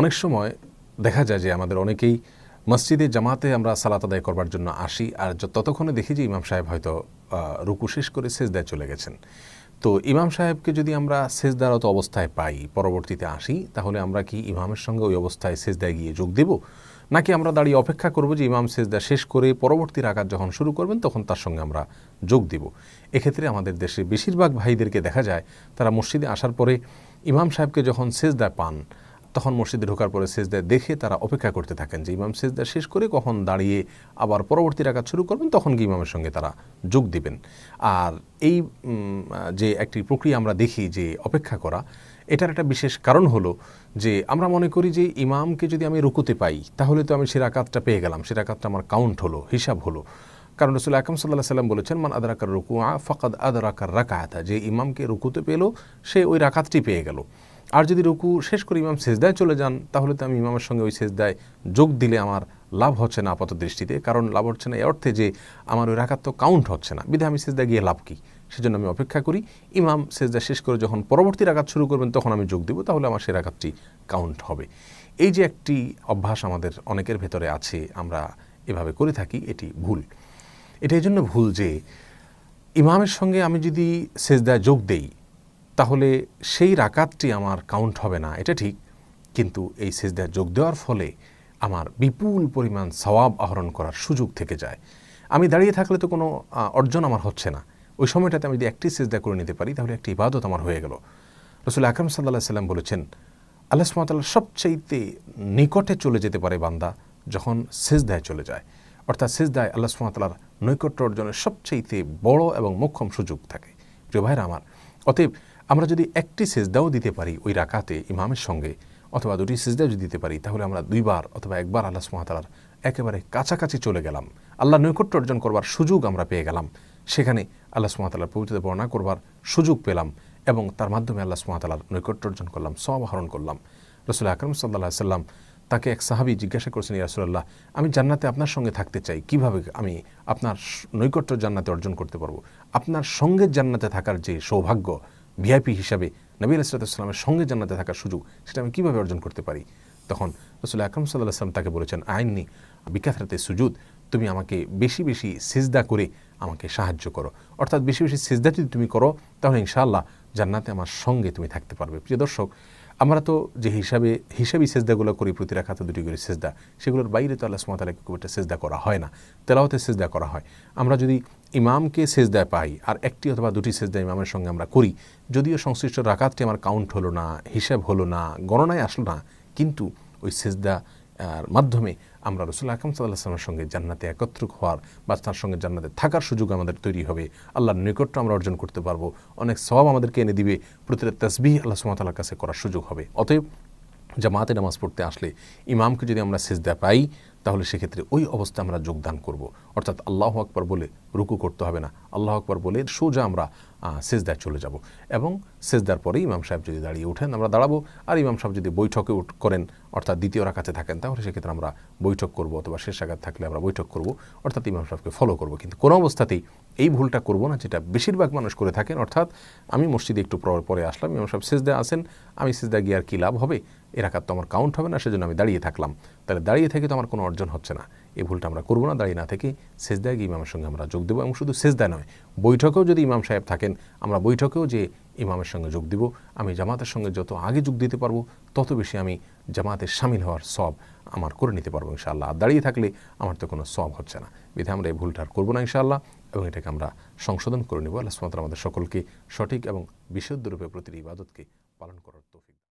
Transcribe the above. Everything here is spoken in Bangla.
অনেক সময় দেখা যায় যে আমাদের অনেকেই মসজিদে, জামাতে আমরা সালাত আদায় করবার জন্য আসি আর ততক্ষণে দেখি যে ইমাম সাহেব হয়তো রুকু শেষ করে সেজদায় চলে গেছেন। তো ইমাম সাহেবকে যদি আমরা সেজদারত অবস্থায় পাই, পরবর্তীতে আসি, তাহলে আমরা কি ইমামের সঙ্গে ওই অবস্থায় সেজদায় গিয়ে যোগ দেব? নাকি আমরা দাঁড়িয়ে অপেক্ষা করব যে ইমাম সেজদা শেষ করে পরবর্তী রাকাত যখন শুরু করবেন, তখন তার সঙ্গে আমরা যোগ দিব? এক্ষেত্রে আমাদের দেশে বেশিরভাগ ভাইদেরকে দেখা যায়, তারা মসজিদে আসার পরে ইমাম সাহেবকে যখন সেজদায় পান তখন মসজিদে ঢোকার পরে সেজদায় দেখে তারা অপেক্ষা করতে থাকেন যে ইমাম সেজদা শেষ করে কখন দাঁড়িয়ে আবার পরবর্তী রাকাত শুরু করবেন, তখন গিয়ে ইমামের সঙ্গে তারা যোগ দিবেন। আর এই যে একটি প্রক্রিয়া আমরা দেখি যে অপেক্ষা করা, এটার একটা বিশেষ কারণ হলো যে আমরা মনে করি যে ইমামকে যদি আমি রুকুতে পাই, তাহলে তো আমি সে রাকাতটা পেয়ে গেলাম, সে রাকাতটা আমার কাউন্ট হলো, হিসাব হলো। কারণ রসুল আকরম সাল্লাহ সাল্লাম বলেছেন, মান আদরাকার রুকুয়া, ফকাদ আদরাকার রাকাতা যে ইমামকে রুকুতে পেল, সে ওই রাকাতটি পেয়ে গেল। আর যদি রুকু শেষ করে ইমাম সেজদায় চলে যান, তাহলে তো আমি ইমামের সঙ্গে ওই সেজদায় যোগ দিলে আমার লাভ হচ্ছে না আপাত দৃষ্টিতে। কারণ লাভ হচ্ছে না এ অর্থে যে আমার ওই রাখাত তো কাউন্ট হচ্ছে না। বিধে আমি সেজদায় গিয়ে লাভ কী? সেজন্য আমি অপেক্ষা করি, ইমাম সেজদা শেষ করে যখন পরবর্তী রাকাত শুরু করবেন, তখন আমি যোগ দেব, তাহলে আমার সেই রাখাতটি কাউন্ট হবে। এই যে একটি অভ্যাস আমাদের অনেকের ভেতরে আছে, আমরা এভাবে করে থাকি, এটি ভুল। এটা এই জন্য ভুল যে ইমামের সঙ্গে আমি যদি সেজদায় যোগ দেই তাহলে সেই রাকাতটি আমার কাউন্ট হবে না, এটা ঠিক। কিন্তু এই সেজদায় যোগ দেওয়ার ফলে আমার বিপুল পরিমাণ সওয়াব আহরণ করার সুযোগ থেকে যায়। আমি দাঁড়িয়ে থাকলে তো কোনো অর্জন আমার হচ্ছে না। ওই সময়টাতে আমি যদি একটি সেজদা করে নিতে পারি, তাহলে একটি ইবাদত আমার হয়ে গেল। রসুল আকরম সাল্লাহ সাল্লাম বলেছেন, আল্লাহ সুমাতাল্লাহ সবচাইতে নিকটে চলে যেতে পারে বান্দা যখন সেজদায় চলে যায়। অর্থাৎ সেজদায় আল্লাহ সুমাতালার নৈকট্য অর্জনের সবচাইতে বড় এবং মোক্ষম সুযোগ থাকে। প্রিয় ভাইরা আমার, অতএব আমরা যদি একটি সেজদাও দিতে পারি ওই রাকাতে ইমামের সঙ্গে, অথবা দুটি সেজদাও যদি দিতে পারি, তাহলে আমরা দুইবার অথবা একবার আল্লাহ সুমাতালার একেবারে কাছাকাছি চলে গেলাম। আল্লাহ নৈকট্য অর্জন করবার সুযোগ আমরা পেয়ে গেলাম। সেখানে আল্লাহ সুমাতালার পবিত্রতা বর্ণনা করবার সুযোগ পেলাম এবং তার মাধ্যমে আল্লাহ সুমাতালার নৈকট্য অর্জন করলাম সব করলাম। রসুল আকরম সাল্লাহ সাল্লাম তাকে এক সাহাবি জিজ্ঞাসা করেছেন ইয়াসুল্লাহ আমি জান্নাতে আপনার সঙ্গে থাকতে চাই, কীভাবে আমি আপনার নৈকট্য জান্নাতে অর্জন করতে পারব? আপনার সঙ্গে জান্নাতে থাকার যে সৌভাগ্য ভিআইপি হিসাবে নবী আলাইসালামের সঙ্গে জান্নাতে থাকার সুযোগ সেটা আমি কীভাবে অর্জন করতে পারি? তখন রসুল আকরম সাল্লাহ সাল্লাম তাকে বলেছেন আইননি বিকাথরাতে সুজুদ, তুমি আমাকে বেশি বেশি সিজদা করে আমাকে সাহায্য করো। অর্থাৎ বেশি বেশি সিজদা যদি তুমি করো, তাহলে ইনশাআল্লাহ জান্নাতে আমার সঙ্গে তুমি থাকতে পারবে। প্রিয় দর্শক আমরা তো যে হিসাবে, হিসাবি সেজদাগুলো করি প্রতি রাখাতে দুটি করে সেজদা, সেগুলোর বাইরে তো আল্লাহ সুমাতালাকে খুব একটা সেজদা করা হয় না। তেলাওতে সেজদা করা হয়। আমরা যদি ইমামকে সেজদায় পাই, আর একটি অথবা দুটি সেজদা ইমামের সঙ্গে আমরা করি, যদিও সংশ্লিষ্ট রাখাতটি আমার কাউন্ট হলো না, হিসাব হলো না, গণনায় আসলো না, কিন্তু ওই সেজদা মাধ্যমে আমরা রসুল আকরম সাল্লাহামের সঙ্গে জান্নাতে একত্র হওয়ার বা তার সঙ্গে জান্নাতে থাকার সুযোগ আমাদের তৈরি হবে। আল্লাহর নৈকট্য আমরা অর্জন করতে পারব। অনেক সব আমাদেরকে এনে দিবে। প্রতিটা তসবিহ আল্লাহ সুমাতালার কাছে করার সুযোগ হবে। অতএব জামাতে নামাজ পড়তে আসলে ইমামকে যদি আমরা সেজদা পাই তাহলে সেক্ষেত্রে ওই অবস্থা আমরা যোগদান করব। অর্থাৎ আল্লাহ আকবর বলে রুকু করতে হবে না। আল্লাহ আকবর বলে সোজা আমরা সেজদায় চলে যাব। এবং সেজদার পরে ইমাম সাহেব যদি দাঁড়িয়ে ওঠেন, আমরা দাঁড়াবো। আর ইমাম সাহেব যদি বৈঠকে করেন, অর্থাৎ দ্বিতীয় রাখাতে থাকেন, তাহলে সেক্ষেত্রে আমরা বৈঠক করব অথবা শেষ আঘাত থাকলে আমরা বৈঠক করব। অর্থাৎ ইমাম সাহেবকে ফলো করব। কিন্তু কোনো অবস্থাতেই এই ভুলটা করব না, যেটা বেশিরভাগ মানুষ করে থাকেন। অর্থাৎ আমি মসজিদে একটু পর- আসলাম, ইমাম সাহেব সেজদা আসেন। আমি সেজদা গিয়ে আর কী লাভ হবে? আঘাত তো আমার কাউন্ট হবে না, সেজন্য আমি দাঁড়িয়ে থাকলাম। তাহলে দাঁড়িয়ে থেকে তো আমার কোনো অর্জন হচ্ছে না। এই ভুলটা আমরা করব না, দাঁড়িয়ে না থেকে সেজদায় গিয়ে ইমামের সঙ্গে আমরা যোগ দেবো এবং শুধু সেজদা নয়, বৈঠকেও যদি ইমাম সাহেব থাকেন, আমরা বৈঠকেও যে ইমামের সঙ্গে যোগ দিব, আমি জামাতের সঙ্গে যত আগে যোগ দিতে পারব, তত বেশি আমি জামাতে সামিল হওয়ার সব আমার করে নিতে পারব ইনশাআল্লাহ। আর দাঁড়িয়ে থাকলে আমার তো কোনো সব হচ্ছে না। বিধে আমরা এই ভুলটা আর করব না ইনশাআল্লাহ এবং এটাকে আমরা সংশোধন করে নেব। আল্লাহ আমাদের সকলকে সঠিক এবং বিশুদ্ধ রূপে প্রতিটি ইবাদতকে পালন করার তৌফিক